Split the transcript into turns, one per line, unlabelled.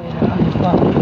これな